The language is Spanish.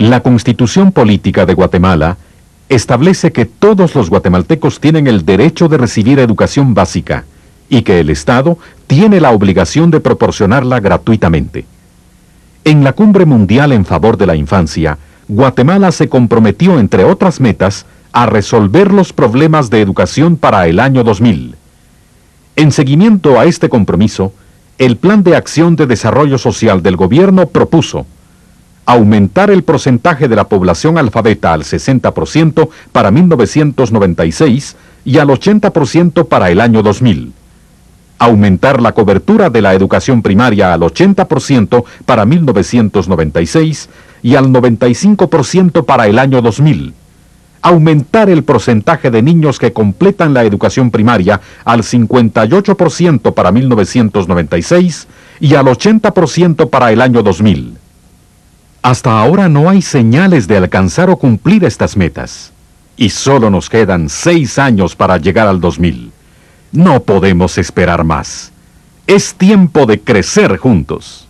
La Constitución Política de Guatemala establece que todos los guatemaltecos tienen el derecho de recibir educación básica y que el Estado tiene la obligación de proporcionarla gratuitamente. En la Cumbre Mundial en favor de la infancia, Guatemala se comprometió, entre otras metas, a resolver los problemas de educación para el año 2000. En seguimiento a este compromiso, el Plan de Acción de Desarrollo Social del Gobierno propuso aumentar el porcentaje de la población alfabeta al 60% para 1996 y al 80% para el año 2000. Aumentar la cobertura de la educación primaria al 80% para 1996 y al 95% para el año 2000 aumentar el porcentaje de niños que completan la educación primaria al 58% para 1996 y al 80% para el año 2000. Hasta ahora no hay señales de alcanzar o cumplir estas metas, y solo nos quedan seis años para llegar al 2000. No podemos esperar más. Es tiempo de crecer juntos.